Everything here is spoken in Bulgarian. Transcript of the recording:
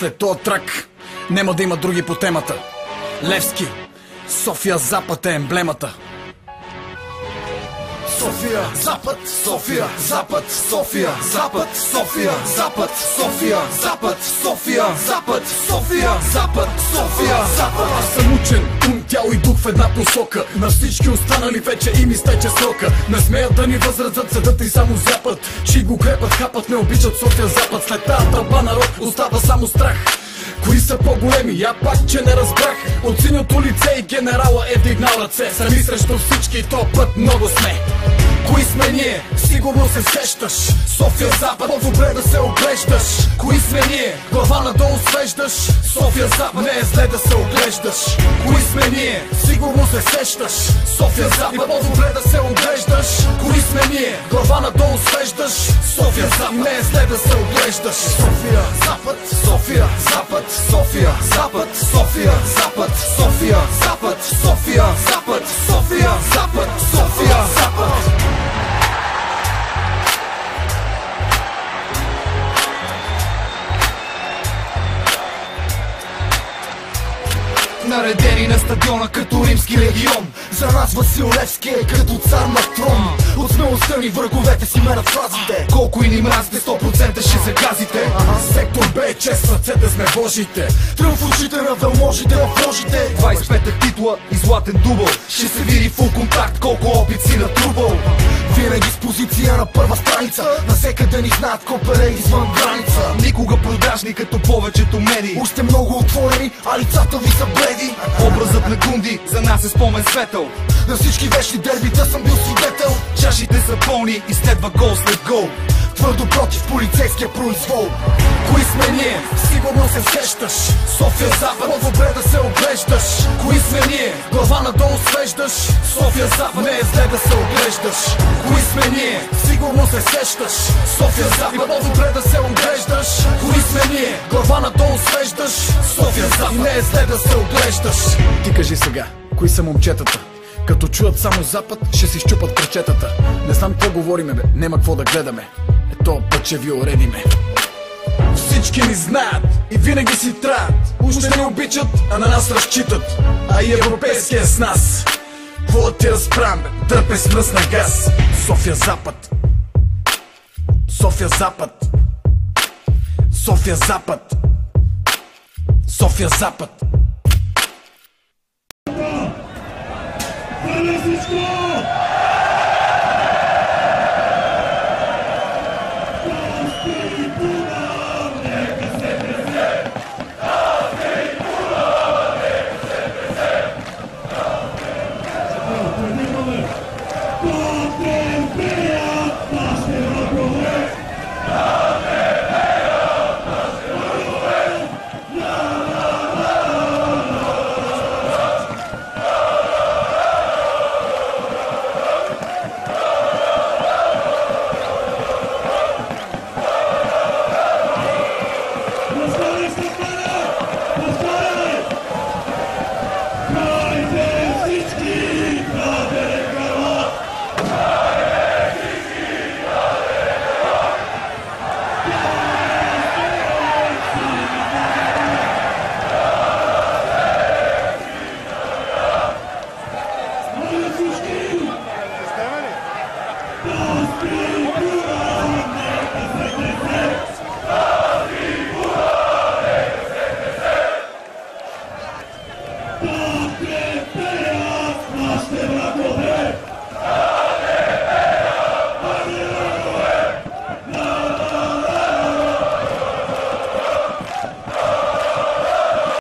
след този трак Нема да има други по темата. Левски, София Запад е емблемата София, Запад, София, Запад, София, Запад, София, Запад, София, Запад, София, Запад, София, Запад, София, Запад. Аз съм учен, ум, тяло и дух в една посока. На всички останали вече им изтече срока. Не смеят да ни възразят, седат и само запад. Чи го крепат, хапат, не обичат София Запад. След тази тълпа народ остава само страх. Кои са по-големи? Я пак, че не разбрах. От синьото лице и генерала е вдигнал ръце. Сами срещу всички, то път много сме Кои сме ние? Сигурно се сещаш. София Запад, по-добре да се оглеждаш. Кои сме ние? Глава надолу свеждаш. София Запад, не е зле да се оглеждаш. Кои сме ние? Сигурно се сещаш. София Запад, по-добре да се оглеждаш. Кои сме ние? Глава надолу свеждаш. София Запад, не е зле да се оглеждаш. София, Запад, София, Запад, София, Запад, София, Запад, София, Запад, София, Запад, Наредени на стадиона като римски легион. За нас Васил Левски е като цар на трон От смелостта ни враговете си мерят фразите Колко и ни мразите 100% ще загазите Сектор Б е чест, в ръцете сме Божите Тръмф очите на велможите в ложите 25-та титла и златен дубъл. Ще се види фул контакт колко опит си натрубал Винаги с позиция на първа страница. Насекъде ни знаят копере извън граница Никога продажни като повечето медии. Още много отворени, а лицата ви са бледи Образът на Гунди за нас е спомен светъл. На всички вечни дербита съм бил свидетел. Чашите са пълни и следва гол след гол. Твърдо против полицейския произвол. Кои сме ние? Сигурно се сещаш. София Запад, по-добре да се оглеждаш. Кои сме ние? Глава надолу свеждаш. София Запад, не е зле да се оглеждаш. Кои сме ние? Сигурно се сещаш. София Запад, по-добре да се оглеждаш. Кои сме ние? Глава надолу свеждаш. София Запад, не е зле да се оглеждаш. Ти кажи сега, кои са момчетата? Като чуят само запад, ще си щупат кръчетата. Не знам какво говориме бе, нема какво да гледаме. Ето път ще ви уредиме всички ни знаят и винаги си траят. Уж не обичат, а на нас разчитат. А и европейския с нас. Да ти разправям? Дърпе с мръсна газ. София Запад. София Запад. София Запад. София Запад. Хвали всичко! Amen.